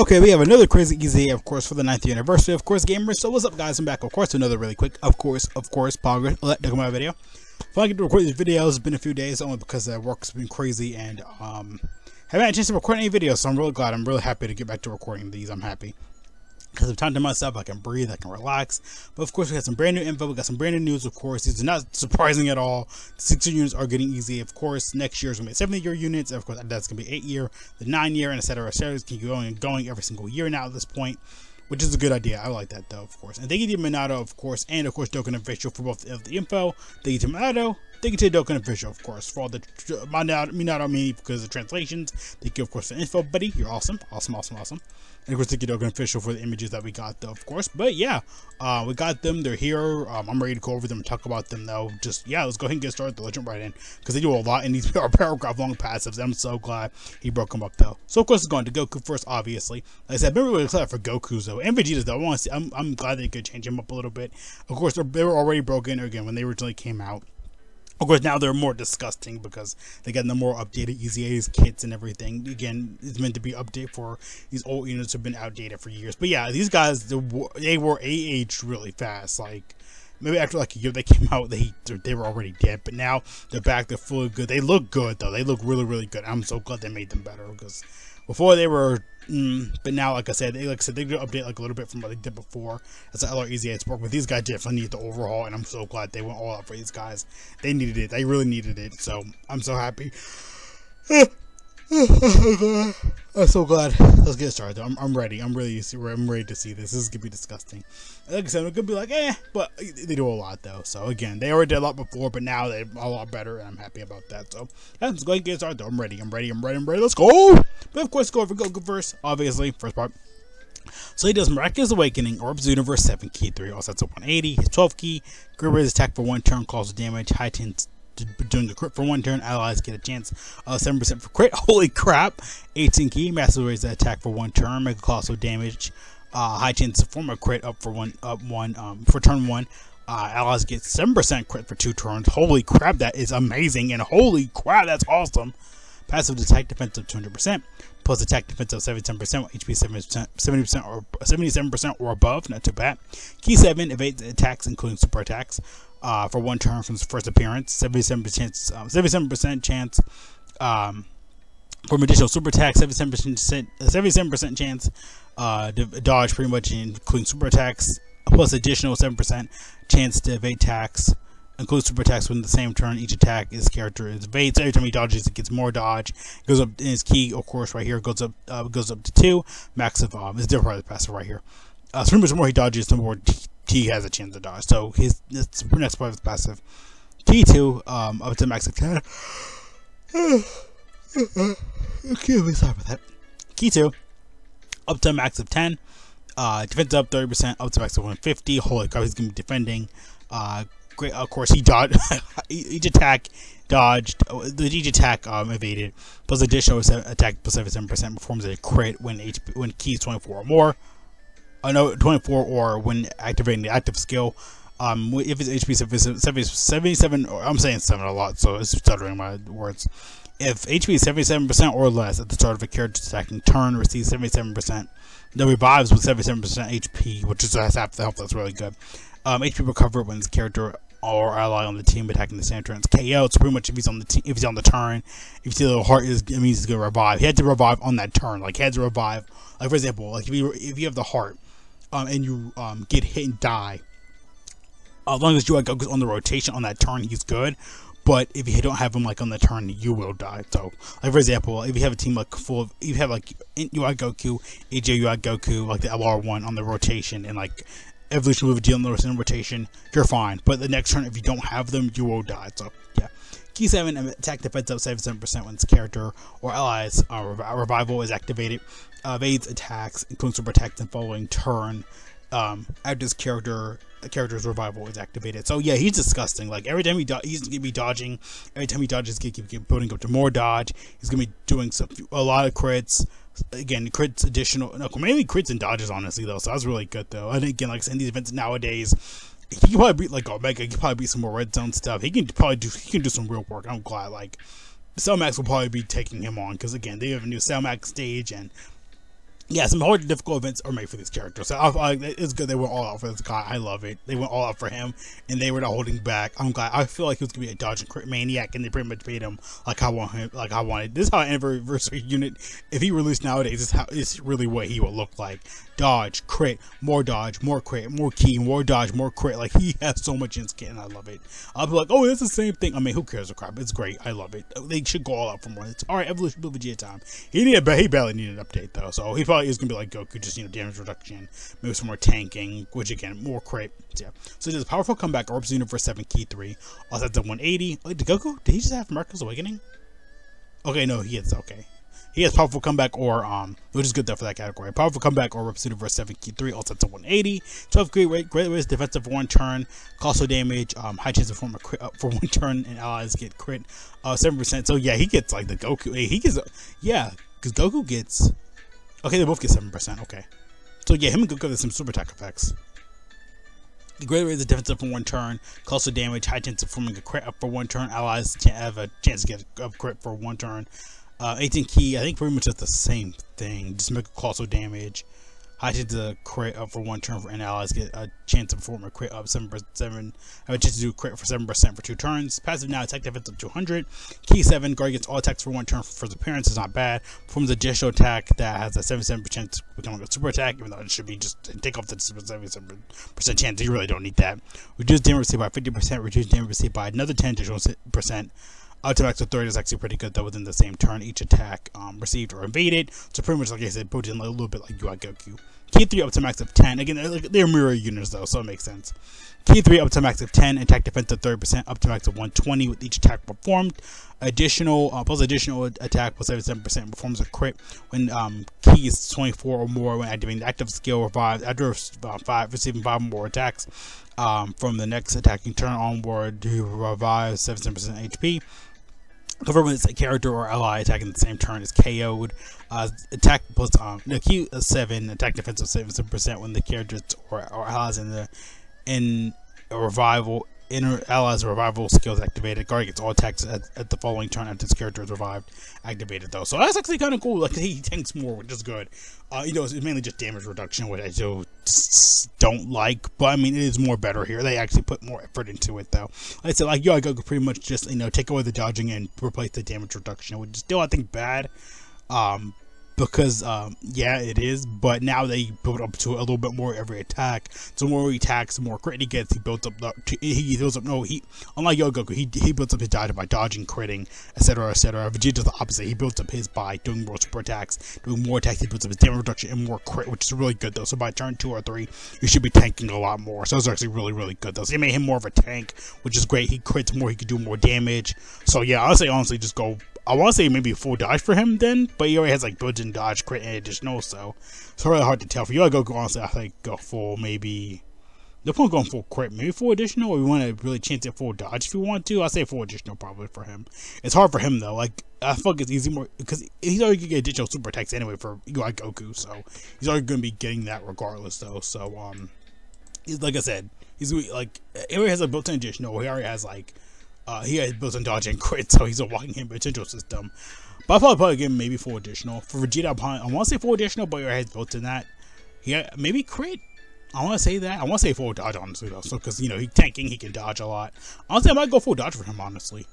Okay, we have another crazy easy, of course, for the 9th anniversary, of course, gamers. So what's up, guys? I'm back, of course, another really quick, of course, of course, progress. Let look at my video. If I get to record these videos, it's been a few days, only because uh, work's been crazy and um, haven't had a chance to record any videos. So I'm really glad. I'm really happy to get back to recording these. I'm happy because of time to myself, I can breathe, I can relax. But of course, we got some brand new info. We got some brand new news. Of course, are not surprising at all. The six-year units are getting easy. Of course, next year is gonna be seven-year units. Of course, that's gonna be eight-year, the nine-year, and etc. etc. Can keep going and going every single year now at this point. Which is a good idea. I like that though, of course. And thank you to Minato, of course, and of course Dokkan Official for both of the info. Thank you to Minato. Thank you to Dokkan Official, of course, for all the Minato, Minato me not on me because of the translations. Thank you, of course, for the info, buddy. You're awesome, awesome, awesome, awesome. And of course, thank you Dokkan Official for the images that we got, though, of course. But yeah, uh, we got them. They're here. Um, I'm ready to go over them and talk about them, though. Just yeah, let's go ahead and get started. The legend right in because they do a lot in these paragraph long passives. I'm so glad he broke them up, though. So of course, it's going to Goku first, obviously. Like I said, been really excited for Goku's though, and Vegeta's though. I want to see. I'm, I'm glad they could change him up a little bit. Of course, they were already broken again when they originally came out. Of course, now they're more disgusting because they got the more updated EZA's kits and everything. Again, it's meant to be update for these old units have been outdated for years. But yeah, these guys they were aged really fast. Like maybe after like a year they came out, they they were already dead. But now they're back. They're fully good. They look good though. They look really really good. I'm so glad they made them better because before they were Mm, but now, like I said, they, like I said, they did update like a little bit from what they did before. That's lot easier to work with. These guys definitely need the overhaul, and I'm so glad they went all out for these guys. They needed it. They really needed it. So I'm so happy. I'm so glad. Let's get started. I'm, I'm ready. I'm really I'm ready to see this. This is gonna be disgusting. Like I said, it could be like eh, but they do a lot though. So again, they already did a lot before, but now they're a lot better, and I'm happy about that. So let's go ahead and get started. Though. I'm ready. I'm ready. I'm ready. I'm ready. Let's go. But of course, go over Goku first. Obviously, first part. So he does Miraculous Awakening, Orbs Universe 7 Ki 3, all sets a 180. His 12 Ki, Gribber's attack for one turn, causes damage, high doing the crit for one turn. Allies get a chance of 7% for crit. Holy crap! 18 Ki, massive raise the attack for one turn, make a colossal damage. Uh, high chance to form a crit up for one, up one um, for turn one. Uh, allies get 7% crit for two turns. Holy crap, that is amazing! And holy crap, that's awesome! Passive attack defense of 200%, plus attack defense of 77%, HP 70%, 70% or 77% or above, not too bad. Ki 7 evades attacks, including super attacks uh, for one turn from his first appearance. 77% chance, um, 77% chance um, from additional super attack. 77% 77% chance uh, to dodge, pretty much including super attacks, plus additional 7% chance to evade attacks. Includes super attacks within the same turn. Each attack his character is evades. Every time he dodges, it gets more dodge. Goes up in his Ki, of course, right here goes up uh, goes up to two. Max of um, is different part of the passive right here. Uh, so the more he dodges, the more T has a chance to dodge. So his next part of his passive. T2, um, up to max of 10. okay, sorry about that. Ki 2, up to max of 10. Uh, defense up 30%, up to max of 150. Holy crap, he's going to be defending. Uh, of course, he dodged. each attack dodged. The each attack um, evaded. Plus additional attack plus 77% performs a crit when HP, when keys 24 or more. I know 24 or when activating the active skill. Um, if it's HP 77, I'm saying 7 a lot, so it's stuttering my words. If HP is 77% or less at the start of a character's attacking turn, receives 77%. The revives with 77% HP, which is half the health. That's really good. Um, HP recovered when his character or ally on the team attacking the same turn. It's KO. It's pretty much if he's on the te- if he's on the turn. If you see the heart is, it means he's gonna revive. He had to revive on that turn. Like he had to revive. Like for example, like if you if you have the heart um, and you um, get hit and die, as long as you goes on the rotation on that turn, he's good. But if you don't have him like on the turn, you will die. So, like for example, if you have a team like full of, if you have like you are Goku, AJ are Goku, like the LR one on the rotation, and like evolution move deal on the rotation, you're fine. But the next turn, if you don't have them, you will die. So yeah. Ki 7 attack defense up 77% when its character or allies uh, revival is activated evades attacks, including super attacks, and following turn. Um, after his character the character's revival is activated. So yeah, he's disgusting. Like every time he do- he's gonna be dodging. Every time he dodges, he's gonna keep building up to more dodge. He's gonna be doing some a lot of crits. Again, crits additional, no, mainly crits and dodges. Honestly, though, so that's really good though. And again, like in these events nowadays, he can probably beat like Omega. He can probably beat some more red zone stuff. He can probably do he can do some real work. I'm glad like Cell Max will probably be taking him on because again, they have a new Cell Max stage and yeah, some hard difficult events are made for these characters. So I, I, it's good they went all out for this guy. I love it. They went all out for him, and they were not holding back. I'm glad. I feel like he was gonna be a dodge and crit maniac, and they pretty much made him like I want him, like I wanted. This is how anniversary unit, if he released nowadays, is how is really what he would look like. Dodge, crit, more dodge, more crit, more Ki, more dodge, more crit. Like he has so much in skin. I love it. I'll be like, oh, it's the same thing. I mean, who cares? The crap. It's great. I love it. They should go all out for more. It's all right. Evolution Blue Vegeta time. He needed, he barely needed an update though, so he probably is gonna be like Goku just you know damage reduction, maybe some more tanking, which again more crit. Yeah. So there's a powerful comeback Orbs Universe Seven Ki Three. Also that's a 180. Wait, did Goku? Did he just have Miraculous Awakening? Okay, no, he is okay. He has powerful comeback or um, which is good though for that category. Powerful comeback or Reps Universe 7 Ki 3, also to 180. 12 great rate, great rates, defensive one turn, cost damage, um, high chance of form a crit uh, for one turn, and allies get crit uh 7%. So yeah, he gets like the Goku. He gets yeah, because Goku gets Okay, they both get 7%. Okay. So yeah, him and Goku have some super attack effects. The great rate is defensive for one turn, cost damage, high chance of forming a crit up for one turn, allies have a chance to get a crit for one turn. Uh, 18 Ki, I think pretty much just the same thing, just make a colossal damage. High chance to crit up for one turn for and allies get a chance to perform a crit up seven percent 7 have a chance to do crit for 7% for two turns. Passive now attack defense of 200. Ki 7, guard gets all attacks for one turn for first appearance is not bad. Performs a gesture attack that has a 77% chance to become a super attack, even though it should be just take off the 77% chance. You really don't need that. Reduce damage received by 50%, reduce damage received by another 10 additional percent up to max to 30 is actually pretty good though within the same turn each attack um, received or invaded. So pretty much like I said, put in a little bit like UI Goku. Ki 3 up to max of 10. Again, they're, they're mirror units though, so it makes sense. Ki 3 up to max of 10, attack defense of 30%, up to max of 120 with each attack performed. Additional, uh, plus additional attack plus 77% performs a crit when um, Ki is 24 or more when activating the active skill revives after uh, five, receiving 5 more attacks um, from the next attacking turn onward to revive 77% HP. However, when it's a character or ally attacking the same turn is KO'd. Uh, attack plus um, no Q seven attack defensive seven percent when the characters or, or allies in the in a revival inner allies revival skills activated. Guard gets all attacks at, at, the following turn after this character is revived activated though. So that's actually kind of cool. Like he tanks more, which is good. Uh, you know, it's mainly just damage reduction, which I do don't like. But I mean, it is more better here. They actually put more effort into it though. Like I said, like I go pretty much just you know take away the dodging and replace the damage reduction, which is still I think bad. Um, because um, yeah, it is. But now they build up to a little bit more every attack. So more he attacks, the more crit he gets. He builds up. The, he builds up. No, he unlike Goku, he he builds up his dodge by dodging, critting, etc., etc. Vegeta's the opposite. He builds up his by doing more super attacks, doing more attacks. He builds up his damage reduction and more crit, which is really good though. So by turn two or three, you should be tanking a lot more. So are actually really really good though. So they made him more of a tank, which is great. He crits more. He can do more damage. So yeah, I'll say honestly, just go I want to say maybe full dodge for him then, but he already has like built-in dodge, crit, and additional, so it's really hard to tell. For you, I go honestly, I think go full maybe. The point going full crit, maybe full additional, or we want to really chance it full dodge if you want to. I say full additional probably for him. It's hard for him though. Like I feel like it's easy more because he's already gonna get additional super attacks anyway for UI Goku, so he's already gonna be getting that regardless though. So um, he's like I said, he's like he already has a built-in additional. He already has like uh, he has built-in dodge and crit, so he's a walking potential system. But I probably probably give him maybe four additional. For Vegeta, I want to say four additional, but he has built in that. He maybe crit. I want to say that. I want to say full dodge, honestly, though. So, because, you know, he tanking, he can dodge a lot. Honestly, I might go full dodge for him, honestly.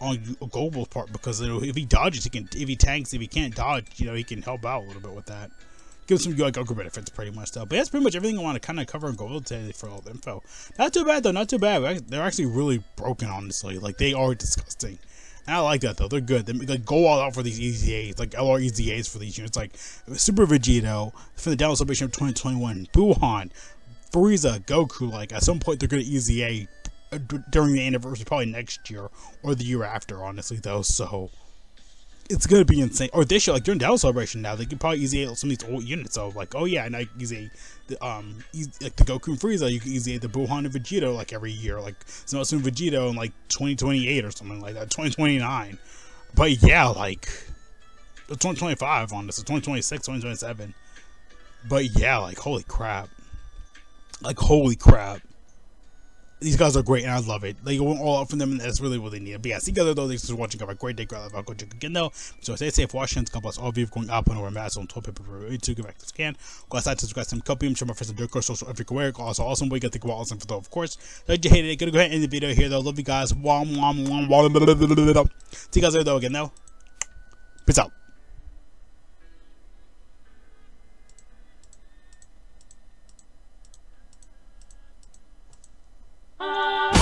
On Global's part, because you know, if he dodges, he can. If he tanks, if he can't dodge, you know, he can help out a little bit with that give some like Goku benefits pretty much though. But that's pretty much everything I want to kind of cover and go over today for all the info. Not too bad though, not too bad. They're actually really broken, honestly. Like they are disgusting. And I like that though. They're good. They like go all out for these EZAs, like LR EZAs for these units, like Super Vegito for the Down Celebration of 2021, Buuhan, Frieza, Goku. Like at some point they're gonna EZA uh, during the anniversary, probably next year or the year after. Honestly though, so it's gonna be insane. Or they should like during Dallas celebration now, they could probably easy some of these old units of like, oh yeah, and I easy the um like the Goku and Frieza, you can easy the Buuhan and Vegito like every year, like some soon Vegito in like 2028 or something like that, 2029. But yeah, like 2025 on this, 2026, 2027. But yeah, like holy crap, like holy crap. These guys are great, and I love it. Like, you went all out from them, and that's really what they need. But yeah, see you guys though. Thanks for watching. Have a great day. Great life. I'll go check again though. So stay safe, Washington. God bless all of you going up and over mass on top paper for to give back this can. Go outside, subscribe to some copy. Sure my friends are Dirk social everywhere. Also, awesome. We got the go awesome for though, of course. If you hated it, gonna go ahead and end the video here though. Love you guys. See you guys there though again though. Peace out. Oh.